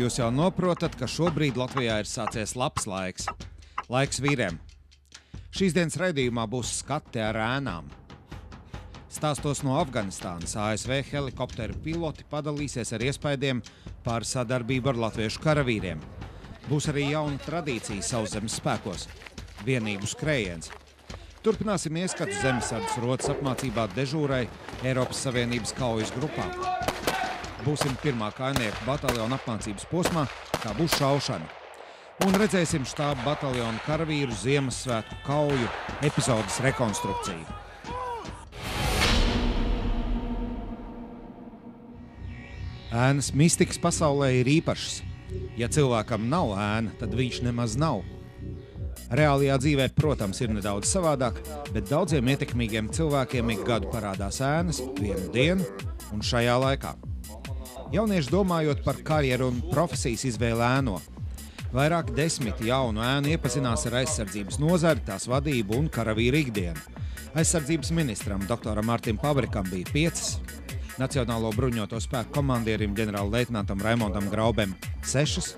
Jūs jau saprotat, ka šobrīd Latvijā ir sācies labs laiks. Laiks vīriem. Šīs dienas raidījumā būs skati ar ēnām. Stāstos no Afganistānas ASV helikopteru piloti padalīsies ar iespaidiem par sadarbību ar latviešu karavīriem. Būs arī jauna tradīcija sauszemes spēkos - vienību skrējiens. Turpināsim ieskatu zemesardzes rotas apmācībā dežūrai Eiropas Savienības kaujas grupā. Būsim pirmā kainieku bataljona apmācības posmā, kā būs šaušana. Un redzēsim štābu bataljonu karavīru Ziemassvētku kauju epizodes rekonstrukciju. Ēnas mistikas pasaulē ir īpašas. Ja cilvēkam nav ēna, tad viņš nemaz nav. Reālajā dzīvē, protams, ir nedaudz savādāk, bet daudziem ietekmīgiem cilvēkiem ik gadu parādās ēnas vienu dienu un šajā laikā. Jaunieši domājot par karjeru un profesijas izvēli ēno. Vairāk desmit jaunu ēnu iepazinās ar aizsardzības nozari, tās vadību un karavīru ikdienu. Aizsardzības ministram, doktoram Mārtiņam Pabrikam, bija piecas, Nacionālo bruņoto spēku komandierim ģenerālleitnantam Raimondam Graubem sešas,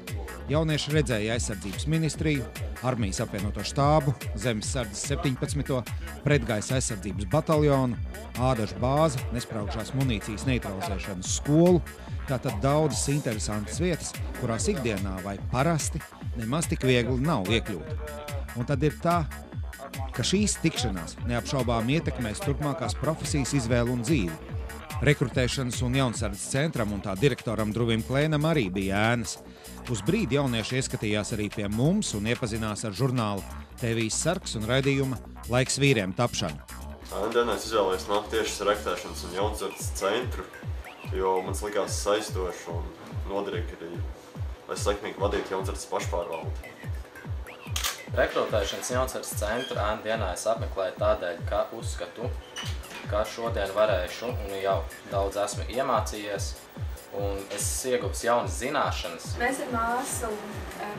jaunieši redzēja aizsardzības ministriju, armijas apvienoto štābu, zemes sardzes 17. pretgaisa aizsardzības bataljonu, ādažu bāzi, nesprāgšās munīcijas neutralizēšanas skolu. Tātad daudzas interesantas vietas, kurās ikdienā vai parasti nemaz tik viegli nav iekļūt. Un tad ir tā, ka šīs tikšanās neapšaubām ietekmēs turpmākās profesijas izvēli un dzīvi. Rekrutēšanas un jaunsardzes centram un tā direktoram Druvim Klēnam arī bija ēnas. Uz brīdi jaunieši ieskatījās arī pie mums un iepazinās ar žurnālu TV sarks un raidījuma Laiks vīriem tapšanu. Dienā es izvēlējos nākt tieši uz rekrutēšanas un jaunsardzes centru, jo man likās saistoši un noderīgi arī, lai sekmīgi vadītu jaunsardzes pašpārvaldi. Rekrutēšanas jaunsardzes centru ēnu dienā es apmeklēju tādēļ, ka uzskatu, ka šodien varēšu un jau daudz esmu iemācījies un es ieguvis jaunas zināšanas. Mēs ar māsu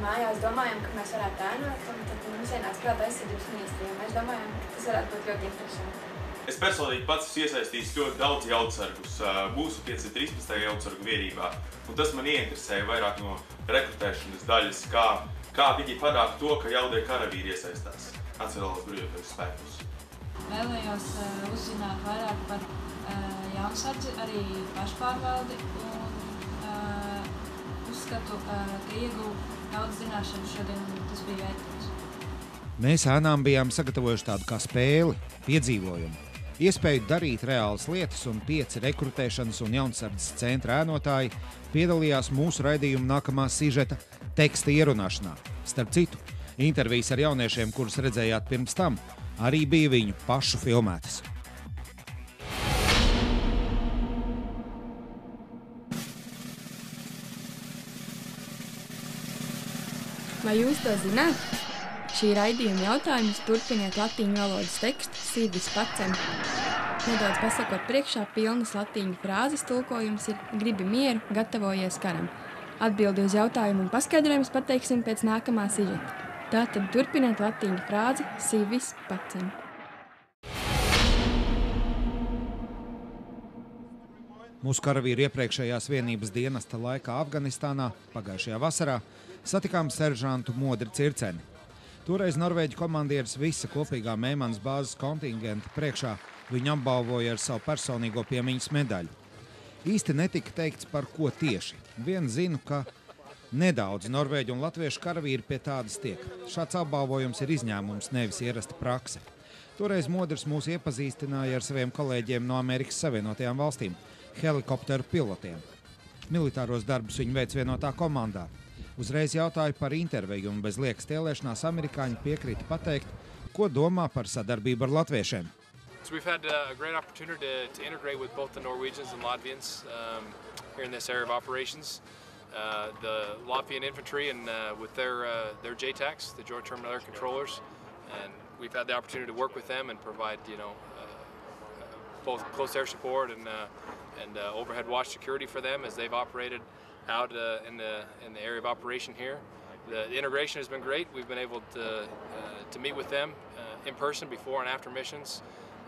mājās domājam, ka mēs varētu ēnot, un tad mums ienāca prātā aizsardzības ministrija. Mēs domājam, ka tas varētu būt ļoti interesanti. Es personīgi pats esmu iesaistījis ļoti daudz jautsargus mūsu 513. jautsargu vienībā. Un tas man ieinteresēja vairāk no rekrutēšanas daļas, kā, kā viņi panāk to, ka jaudie karavīri iesaistās Nacionālās bruņotajos spēkos. Vēlējos uh, uzzināt vairāk par uh, jaunsardzi, arī pašpārvaldi un uzskatu, ka ieguvu daudz zināšanu šodien un tas bija vērtības. Mēs ēnām bijām sagatavojuši tādu kā spēli, piedzīvojumu. Iespēju darīt reālas lietas, un pieci rekrutēšanas un jaunsardzes centra ēnotāji piedalījās mūsu raidījuma nākamā sižeta teksta ierunāšanā. Starp citu, intervijas ar jauniešiem, kurus redzējāt pirms tam, arī bija viņu pašu filmētas. Vai jūs to zināt? Šī raidījuma jautājumus turpiniet latīņu valodas tekstu Sīvis pacem. Nedaudz pasakot priekšā, pilnas latīņu frāzes tulkojums ir gribi mieru, gatavojies karam. Atbildi uz jautājumu un paskaidrojumus pateiksim pēc nākamā sižeta. Tātad turpiniet latīņu frāzi Sīvis pacem. Mūsu karavīri iepriekšējās vienības dienesta laikā Afganistānā pagājušajā vasarā satikām seržantu Modri Circeni. Toreiz Norvēģi komandieris visa kopīgā Mēmanas bāzes kontingenta priekšā viņu apbalvoja ar savu personīgo piemiņas medaļu. Īsti netika teikts, par ko tieši. Vien zinu, ka nedaudz norvēģu un latviešu karavīri pie tādas tiek. Šāds apbalvojums ir izņēmums, nevis ierasta prakse. Toreiz Modris mūs iepazīstināja ar saviem kolēģiem no Amerikas Savienotajām valstīm helikopteru pilotiem. Militāros darbus viņi veic vienotā komandā. Uzreiz jautāju par interviju, un bez liekas tēlēšanās amerikāņi piekrita pateikt, ko domā par sadarbību ar latviešiem. So we've had uh, a great opportunity to, to integrate with both the Norwegians and Latvians um, here in this area of operations. Uh, the Latvian infantry and uh, with their uh, their JTACs, the Joint Terminal Air Controllers, and we've had the opportunity to work with them and provide you know uh, both close air support and uh, and uh, overhead watch security for them as they've operated out uh, in the in the area of operation here. The, the integration has been great. We've been able to uh, to meet with them uh, in person before and after missions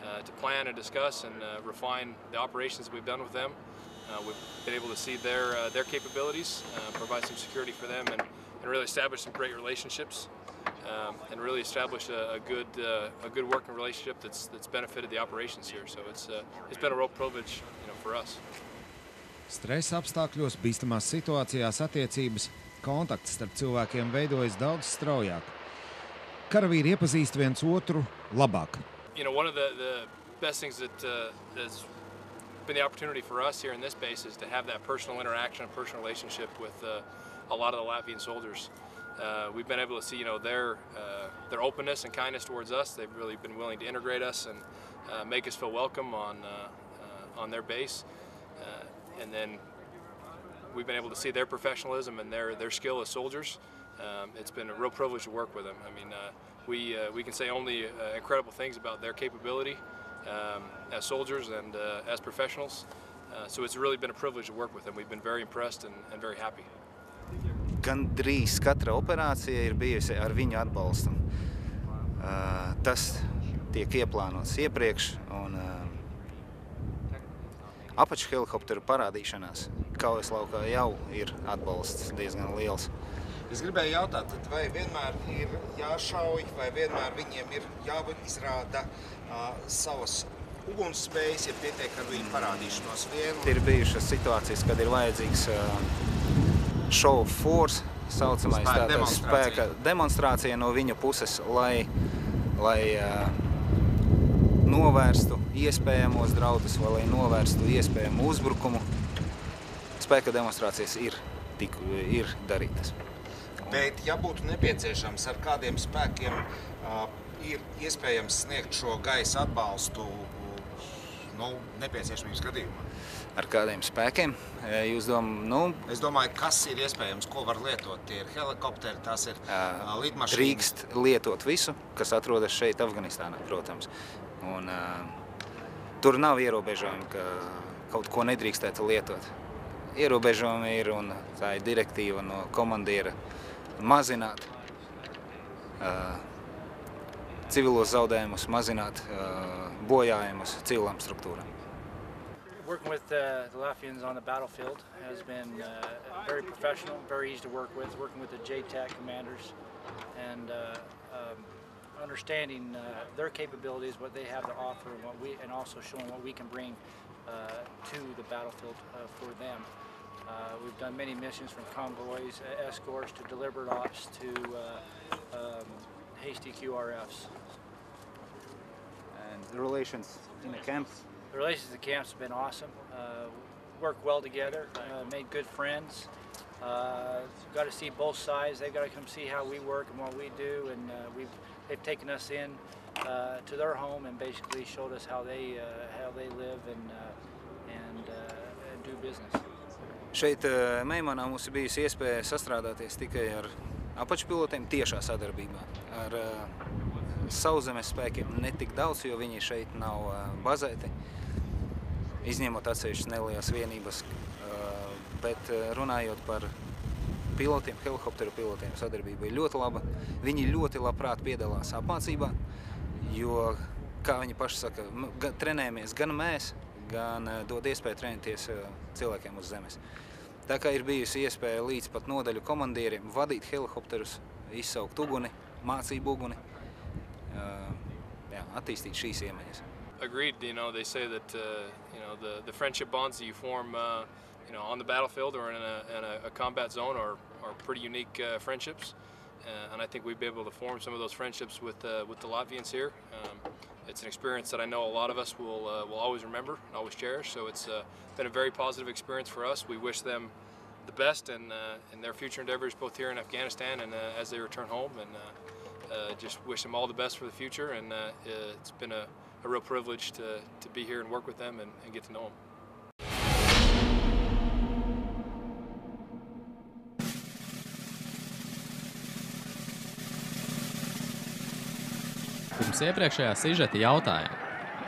uh, to plan and discuss and uh, refine the operations we've done with them. We've been able to see their their capabilities, provide some security for them, and, and really establish some great relationships, um, and really establish a, a good uh, a good working relationship that's that's benefited the operations here. So it's uh, it's been a real privilege, you know, for us. Stresa apstākļos, bīstamās situācijās attiecības, kontakts starp cilvēkiem veidojas daudz straujāk. Karavīri iepazīst viens otru labāk. You know, one of the, the best things that uh, has been the opportunity for us here in this base is to have that personal interaction, personal relationship with uh, a lot of the Latvian soldiers. Uh, we've been able to see, you know, their uh, their openness and kindness towards us. They've really been willing to integrate us and uh, make us feel welcome on uh, uh, on their base. And then we've been able to see their professionalism and their their skill as soldiers. Um, it's been a real privilege to work with them. I mean, uh, we uh, we can say only uh, incredible things about their capability um, as soldiers and uh, as professionals. Uh, so it's really been a privilege to work with them. We've been very impressed and, and very happy. Gan katra operācija ir bijusi ar viņu atbalstu. Uh, tas tiek ieplānots iepriekš, un uh, apakšhelikopteru parādīšanās kaujas laukā jau ir atbalsts diezgan liels. Es gribēju jautāt, vai vienmēr ir jāšauj, vai vienmēr viņiem ir jāizrāda uh, savas ugunsspējas, ja pietiek ar viņu parādīšanos vienu. Ir bijušas situācijas, kad ir vajadzīgs uh, show of force, saucamais Spēka tātad demonstrācija. spēka demonstrācija no viņa puses, lai, lai uh, novērstu iespējamos draudus vai lai novērstu iespējamu uzbrukumu. Spēka demonstrācijas ir, tik, ir darītas. Bet, ja būtu nepieciešams, ar kādiem spēkiem uh, ir iespējams sniegt šo gaisa atbalstu nu, nepieciešamības gadījumā? Ar kādiem spēkiem jūs domājat? Nu, Es domāju, kas ir iespējams, ko var lietot. Tie ir helikopteri, tās ir uh, lidmašīnas. drīkst lietot visu, kas atrodas šeit, Afganistānā, protams. Un, uh, tur nav ierobežojumi, ka kaut ko nedrīkstētu lietot. Ierobežojumi ir un tā ir direktīva no komandiera mazināt uh, civilos zaudējumus, mazināt uh, bojājumus civilām struktūrām. Working with uh, the Latvians on the battlefield has been uh, very professional, very easy to work with. Working with the JTAC commanders and uh, um, understanding uh, their capabilities, what they have to offer, and what we, and also showing what we can bring uh, to the battlefield uh, for them. Uh, we've done many missions from convoys, uh, escorts to deliberate ops to uh, um, hasty QRFs. And the relations in the camp The relations at the camps have been awesome. Uh, worked well together, uh, made good friends. Uh, got to see both sides. They've got to come see how we work and what we do, and uh, we've they've taken us in uh, to their home and basically showed us how they uh, how they live and uh, and, uh, and do business. Šeit Meimanā mums ir bijusi iespēja sastrādāties tikai ar apakšpilotiem tiešā sadarbībā. Ar sauszemes spēkiem ne tik daudz, jo viņi šeit nav bazēti, izņemot atsevišķas nelielas vienības. Bet runājot par pilotiem, helikopteru pilotiem, sadarbība ir ļoti laba. Viņi ļoti labprāt piedalās apmācībā, jo, kā viņi paši saka, gan trenējamies gan mēs, gan uh, dod iespēju trenēties uh, cilvēkiem uz zemes. Tā kā ir bijusi iespēja līdz pat nodaļu komandieriem vadīt helikopterus, izsaukt uguni, mācību uguni, uh, jā, attīstīt šīs iemaņas. Agreed. You know, they say that uh, you know the, the friendship bonds that you form, uh, you know, on the battlefield or in a, in a, a combat zone are, are pretty unique uh, friendships. Uh, and I think we've been able to form some of those friendships with uh, with the Latvians here. Um, it's an experience that I know a lot of us will uh, will always remember and always cherish. So it's uh, been a very positive experience for us. We wish them the best in uh, in their future endeavors, both here in Afghanistan and as they return home. And just wish them all the best for the future. And it's been a, a real privilege to, to be here and work with them and, and get to know them. Pirms iepriekšējā sižeta jautājuma,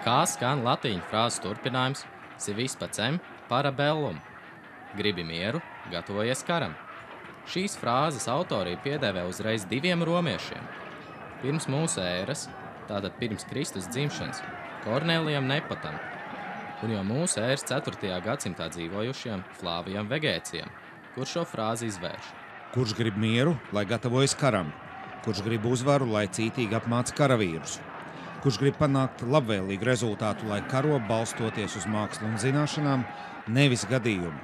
kā skan latīņu frāzes turpinājums Civis pacem parabellum. Gribi mieru, gatavojies karam. Šīs frāzes autorija piedēvē uzreiz diviem romiešiem. Pirms mūsu ēras, tātad pirms Kristus dzimšanas, Kornelijam Nepatam. un jau mūsu ēras 4. gadsimtā dzīvojušiem Flāvijam Vegēcijam, kurš šo frāzi izvērš. Kurš grib mieru, lai gatavojas karam? Kurš grib uzvaru, lai cītīgi apmāca karavīrus? Kurš grib panākt labvēlīgu rezultātu, lai karo balstoties uz mākslu un zināšanām, nevis gadījumu?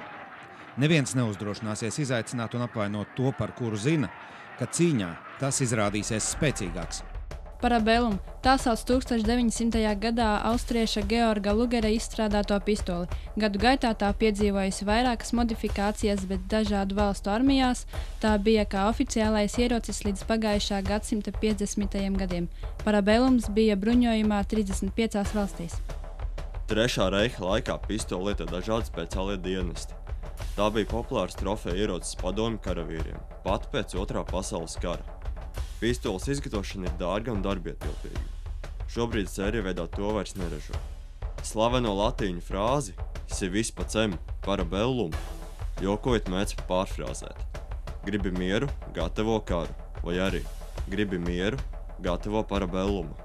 Neviens neuzdrošināsies izaicināt un apvainot to, par kuru zina, ka cīņā tas izrādīsies spēcīgāks. Parabellum tā sauc 1900. gadā austrieša Georga Lugera izstrādāto pistoli. Gadu gaitā tā piedzīvojusi vairākas modifikācijas, bet dažādu valstu armijās tā bija kā oficiālais ierocis līdz pagājušā gadsimta 50. gadiem. Parabellums bija bruņojumā 35 valstīs. Trešā reiha laikā pistoli lietoja dažādi speciālie dienesti. Tā bija populārs trofeja ierocis padomju karavīriem, pat pēc otrā pasaules kara. Pistoles izgatavošana ir dārga un darbietilpīga. Šobrīd sērija veidā to vairs neražo. Slaveno latīņu frāzi Sivis pacem parabellum jokojot mēdz pārfrāzēt. Gribi mieru, gatavo karu, vai arī gribi mieru, gatavo parabellumu.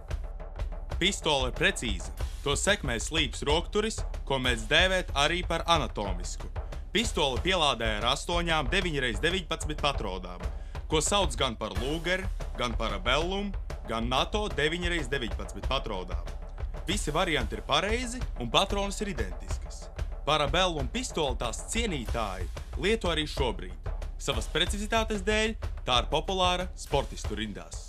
Pistole ir precīza. To sekmē slīps rokturis, ko mēs dēvēt arī par anatomisku. Pistoli pielādē ar 8, 9x19 patronām, ko sauc gan par Lūgeru, gan par Abellumu, gan NATO 9x19 patronām. Visi varianti ir pareizi un patronas ir identiskas. Parabellu un pistoli tās cienītāji lieto arī šobrīd. Savas precizitātes dēļ tā ir populāra sportistu rindās.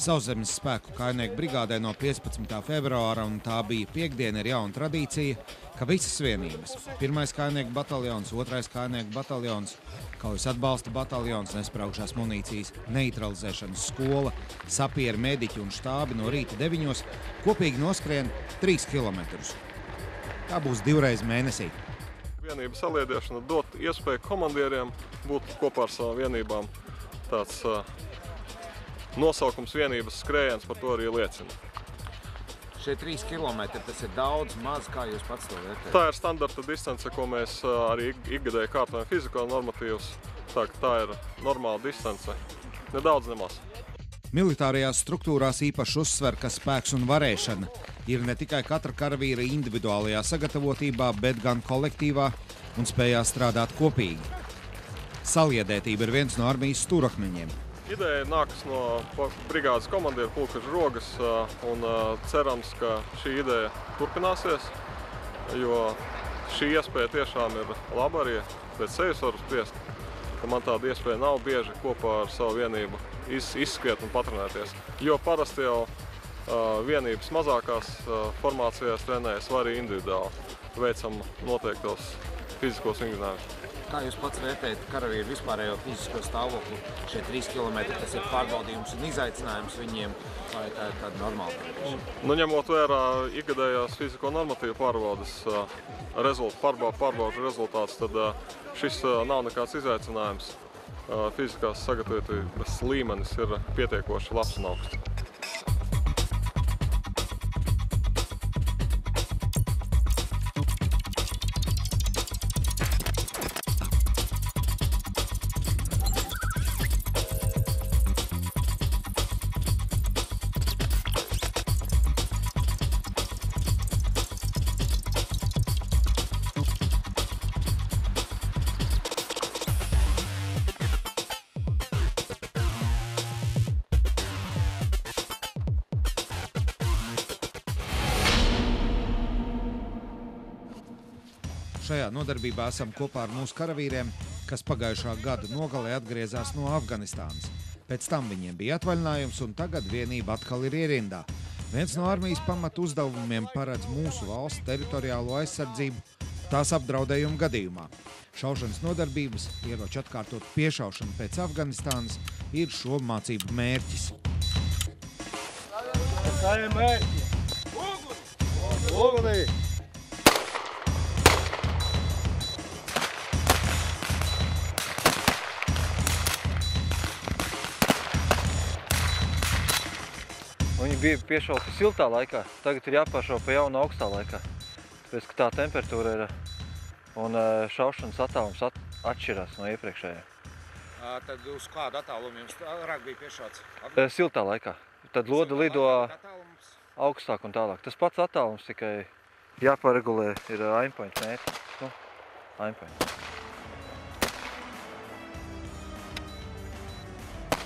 Sauszemes spēku kainieku brigādē no 15. februāra, un tā bija piekdiena, ir jauna tradīcija, ka visas vienības - pirmais kainieku bataljons, otrais kainieku bataljons, kaujas atbalsta bataljons, nesprāgšās munīcijas neutralizēšanas skola, sapieri, mediķi un štābi no rīta 9. kopīgi noskrien 3 km. Tā būs divreiz mēnesī. Vienība saliedēšana dot iespēju komandieriem būt kopā ar savām vienībām. Tāds uh, nosaukums vienības skrējiens par to arī liecina. Šie trīs kilometri tas ir daudz, maz, kā jūs pats to vērtējat? Tā ir standarta distance, ko mēs arī ik- ikgadēji kārtojam fizikā normatīvus. Tā, tā ir normāla distance. Nedaudz nemaz. Militārajās struktūrās īpaši uzsver, ka spēks un varēšana ir ne tikai katra karavīra individuālajā sagatavotībā, bet gan kolektīvā un spējā strādāt kopīgi. Saliedētība ir viens no armijas stūrakmeņiem. Ideja nākas no pa- brigādes komandieru pulkaža rogas, un cerams, ka šī ideja turpināsies, jo šī iespēja tiešām ir laba arī pēc sevis varu spriest, ka man tāda iespēja nav bieži kopā ar savu vienību iz, izskriet un patrenēties. Jo parasti jau vienības mazākās formācijās trenējas vai arī individuāli veicam noteiktos fiziskos vingrinājumus. Kā jūs pats vērtējat karavīru vispārējo fizisko stāvokli? Šie trīs kilometri tas ir pārbaudījums un izaicinājums viņiem, vai tā ir tāda normāla? Nu, ņemot vērā ikgadējās fiziko normatīvu pārbaudas uh, rezult, pārbau, pārbaužu rezultātus, tad uh, šis uh, nav nekāds izaicinājums. Fizikās sagatavotības līmenis ir pietiekoši labs un augsts. Šajā nodarbībā esam kopā ar mūsu karavīriem, kas pagājušā gada nogalē atgriezās no Afganistānas. Pēc tam viņiem bija atvaļinājums, un tagad vienība atkal ir ierindā. Viens no armijas pamatu uzdevumiem paredz mūsu valsts teritoriālo aizsardzību tās apdraudējuma gadījumā. Šaušanas nodarbības, ieroču atkārtot piešaušana pēc Afganistānas ir šo mācību mērķis. Saim mērķi! Ugunī! Viņi bija piešauti siltā laikā, tagad ir jāpāršauj pa jaunu augstā laikā. tāpēc, ka tā temperatūra ir un uh, šaušanas attālums at, atšķirās no iepriekšējā. Tad uz kādu attālumu jums agrāk bija piešauts? Uh, Siltā laikā. Tad loda lido augstāk un tālāk. Tas pats attālums tikai jāparegulē ir uh, aimpoint mērķi. Nu, aimpoint.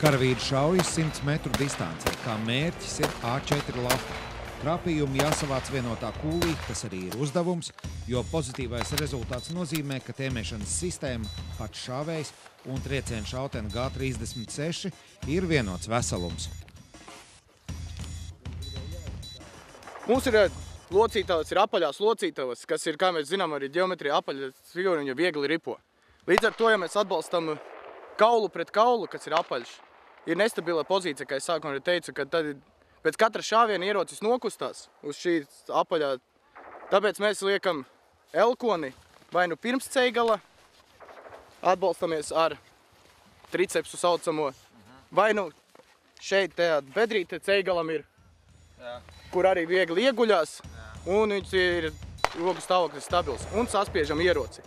Karavīri šaujas 100 metru distancē, kā mērķis ir A4 lapa. Trāpījumi jāsavāc vienotā kūlī, tas arī ir uzdevums, jo pozitīvais rezultāts nozīmē, ka tēmēšanas sistēma, pats šāvējs un trieciena šautena G36 ir vienots veselums. Mums ir eh, locītavas, ir apaļās locītavas, kas ir, kā mēs zinām, arī ģeometrija apaļas figūra, viņa viegli ripo. Līdz ar to, ja mēs atbalstam kaulu pret kaulu, kas ir apaļš, ir nestabila pozīcija, kā es sākumā teicu, ka tad pēc katra šāviena ierocis nokustās uz šī apaļā. Tāpēc mēs liekam elkoni vai nu pirms ceigala, atbalstamies ar tricepsu saucamo, vai nu šeit tajā bedrīte ceigalam ir, Jā. kur arī viegli ieguļās, un viņš ir rokas stāvoklis stabils, un saspiežam ieroci.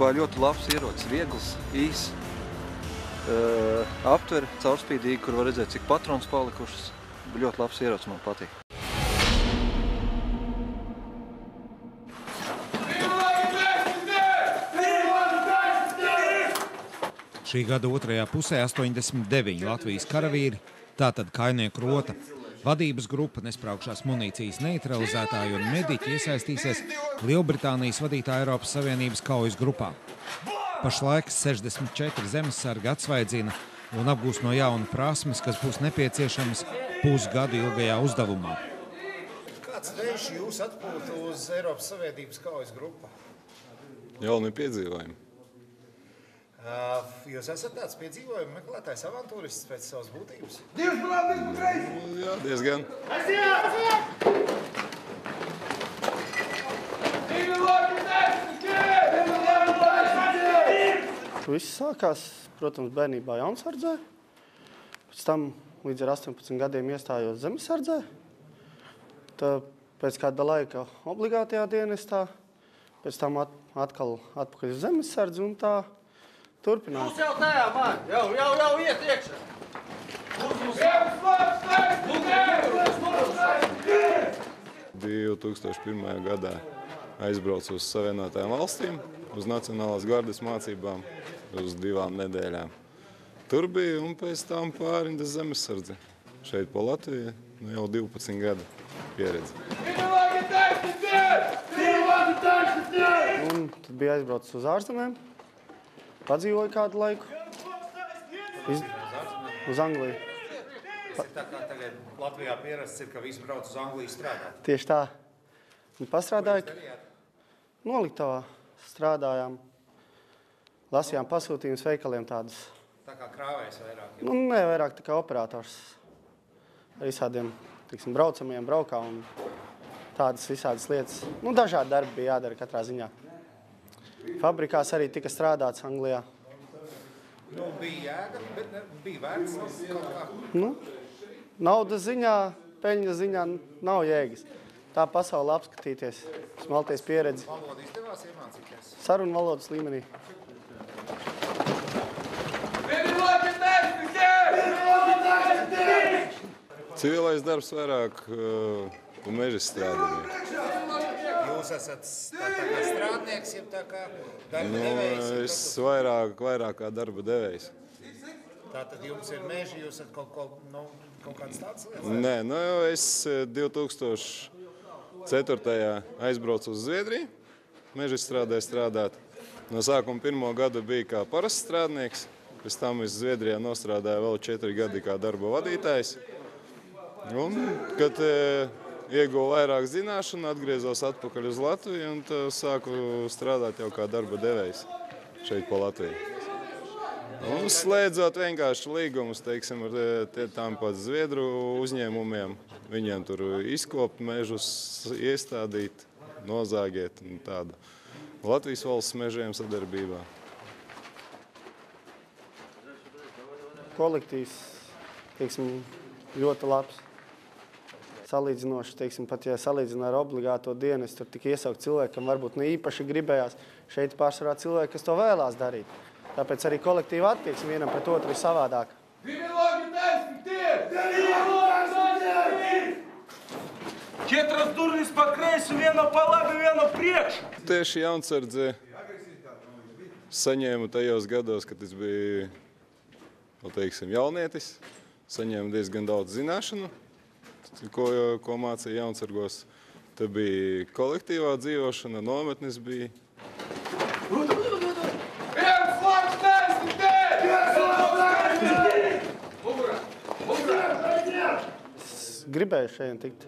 Būtībā ļoti labs ierocis, viegls, īs, uh, aptver caurspīdīgi, kur var redzēt, cik patrons palikušas. Ļoti labs ierocis, man patīk. Šī gada otrajā pusē 89 Latvijas karavīri, tātad kainieku rota. Vadības grupa, nespraukšās munīcijas neutralizētāji un mediķi iesaistīsies Lielbritānijas vadītā Eiropas Savienības kaujas grupā. Pašlaik 64 zemesargi atsvaidzina un apgūst no jauna prasmes, kas būs nepieciešamas pusgadu ilgajā uzdevumā. Kāds veids jūs atpūta uz Eiropas Savienības kaujas grupu? Jauni piedzīvojumi. Jūs esat tāds piedzīvojuma meklētājs, avantūrists pēc savas būtības? Divas parādības, bet reizes! Jā, diezgan. Viss sākās, protams, bērnībā Jaunzārdzē. Pēc tam līdz ar 18 gadiem iestājos zemesardzē. Tad pēc kāda laika obligātajā dienestā, pēc tam at, atkal atpakaļ uz zemesardzi un tā turpinājās. jau tajā, man! Jau, jau, jau iet iekšā! 2001. gadā aizbraucu uz Savienotajām valstīm, uz Nacionālās gardas mācībām, uz divām nedēļām. Tur bija un pēc tam pārindas zemesardze. Šeit pa Latviju nu jau 12 gadu pieredze. Un tad bija aizbraucis uz ārzemēm, padzīvoju kādu laiku. Iz, uz Angliju. Tas ir tā kā tagad Latvijā pierasts ir, ka visi brauc uz Angliju strādāt. Tieši tā. Un pastrādāju, noliktavā strādājām, lasījām pasūtījumus veikaliem tādus. Tā kā krāvējs vairāk. Nu, ne vairāk tā kā operators. Ar visādiem, tiksim, braucamiem braukā un tādas visādas lietas. Nu, dažādi darbi bija jādara katrā ziņā. Fabrikās arī tika strādāts Anglijā. Nu, bija jēga, bet ne, bija vērts kaut kā. Nu, naudas ziņā, peļņas ziņā nav jēgas. Tā pasaule apskatīties, smalties pieredzi. Valodu izdevās iemācīties. Sarunu valodas līmenī. Civilais darbs vairāk uh, un meža strādājumi. Jūs esat strādnieks, jeb tā kā darba Nu, devējs. es kas- vairāk, vairāk kā darba devējs. Tā tad jums ir meži, jūs esat kaut, ko, nu, kaut kāds tāds lietas? Nē, nu, es eh, 2004. aizbraucu uz Zviedriju, meža strādāju strādāt. No sākuma pirmo gadu bija kā parasts strādnieks, pēc tam es Zviedrijā nostrādāju vēl četri gadi kā darba vadītājs. Un, kad e, ieguvu vairāk zināšanu, atgriezos atpakaļ uz Latviju un sāku strādāt jau kā darba devējs šeit pa Latviju. Un slēdzot vienkārši līgumus teiksim, ar eh, tām pat Zviedru uzņēmumiem, viņiem tur izkopt mežus, iestādīt, nozāgiet un tādu. Latvijas valsts mežiem sadarbībā. kolektīvs teiksim, ļoti labs. Salīdzinoši, teiksim, pat ja salīdzina ar obligāto dienestu, tur tika iesaukt cilvēki, kam varbūt ne īpaši gribējās. Šeit pārsvarā cilvēki, kas to vēlās darīt. Tāpēc arī kolektīva attieksme vienam pret otru ir savādāka. Četras durvis pa kreisi, viena pa labi, viena priekš. Tieši jaunsardze saņēmu tajos gados, kad es biju nu, teiksim, jaunietis. Saņēmu diezgan daudz zināšanu, ko, ko mācīja jaunsargos. Te bija kolektīvā dzīvošana, nometnes bija. Es gribēju šeit tikt.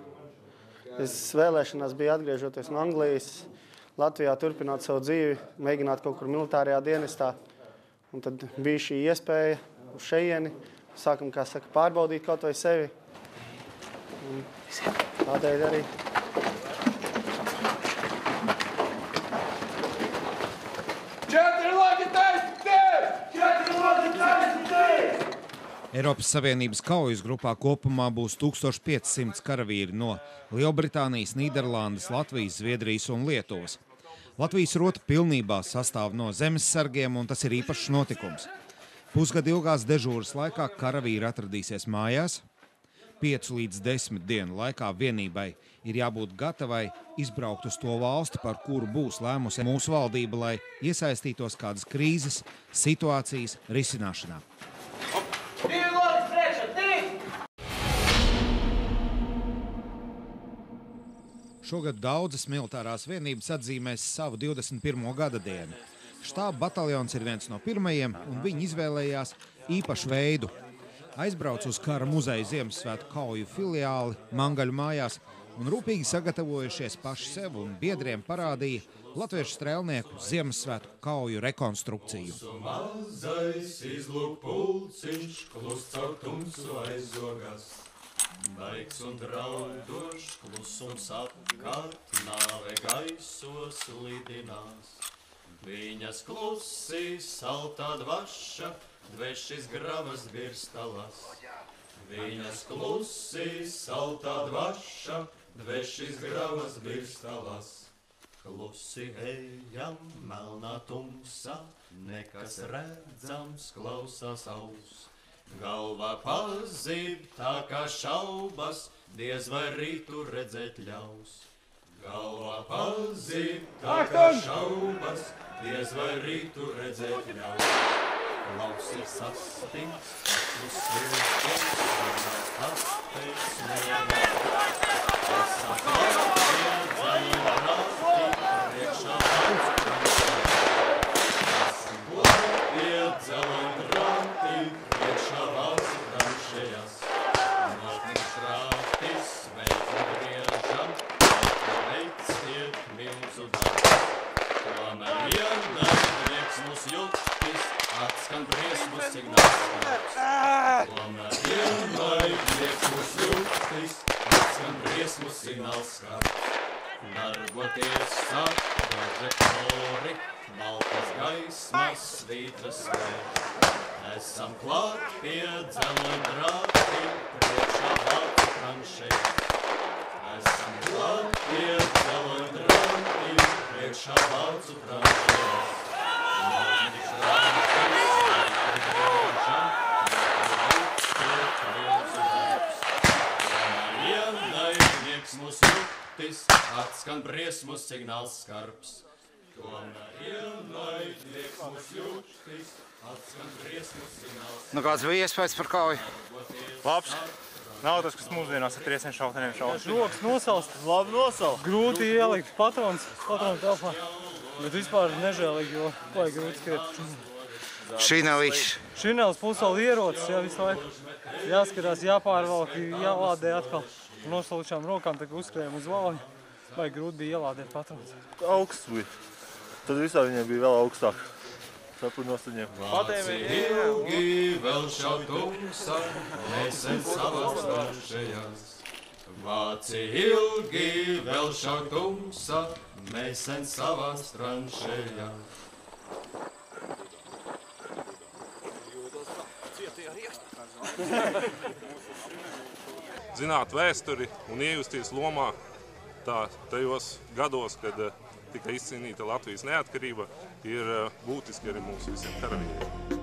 Es vēlēšanās biju atgriežoties no Anglijas, Latvijā turpināt savu dzīvi, mēģināt kaut kur militārajā dienestā. Un tad bija šī iespēja uz šejieni, sākam, kā saka, pārbaudīt kaut vai sevi. Tādēļ arī Četri laiki taisni te! Četri laiki taisni te! Eiropas Savienības kaujas grupā kopumā būs 1500 karavīri no Lielbritānijas, Nīderlandes, Latvijas, Zviedrijas un Lietuvas. Latvijas rota pilnībā sastāv no zemesargiem, un tas ir īpašs notikums. Pusgada ilgās dežūras laikā karavīri atradīsies mājās. 5 līdz 10 dienu laikā vienībai ir jābūt gatavai izbraukt uz to valsti, par kuru būs lēmusi mūsu valdība, lai iesaistītos kādas krīzes situācijas risināšanā. Šogad daudzas militārās vienības atzīmēs savu 21. gada dienu. Štāba bataljons ir viens no pirmajiem, un viņi izvēlējās īpašu veidu. Aizbrauc uz kara muzeja Ziemassvētku kauju filiāli Mangaļu mājās un rūpīgi sagatavojušies paši sev un biedriem parādīja latviešu strēlnieku Ziemassvētku kauju rekonstrukciju. Mazais izlūk pulciņš, klus caur tumsu aizogās. Baigs un draudošs klusums apkārt, nāve gaisos lidinās. Viņas klusi saltā dvaša, dvešis gravas birstalas. Viņas klusi saltā dvaša, dvešis gravas birstalas. Klusi ejam, melnā tumsā, nekas redzams, klausās aus. Galva pazib, tā kā šaubas, diez vai rītu redzēt ļaus. Galva pazib, tā kā šaubas, diez vai rītu redzēt ļaus. Lauks ir sastings, uz siltums, tas pēc nevienā. Es saprotu, briesmu signāls skarbs. Nu, kāds bija iespējas par kauju? Labs. Nav tas, kas mūsdienās ar triecienu šauteniem šaus. Rokas nosalst. Labi nosalst. Grūti ielikt patrons, patrons telpā. Bet vispār nežēlīgi, jo vajag grūti skriet. Šineliņš. Šinels plus vēl ierocis, jā, visu laiku. Jāskatās, jāpārvalk, jālādē atkal. Nosalušām rokām, tā kā uzskrējām uz valņu. Vajag grūti bija ielādēt patrons. augsts bija. Tad visā viņiem bija vēl augstāk. Sapunos viņiem. Vāci ilgi vēl šau tumsa, mēs sen savās tranšējās. Vāci ilgi vēl šau tumsa, mēs sen savās tranšējās. zināt vēsturi un iejusties lomā tā, tajos gados, kad eh, tika izcīnīta Latvijas neatkarība, ir eh, būtiski arī mūsu visiem karavīriem.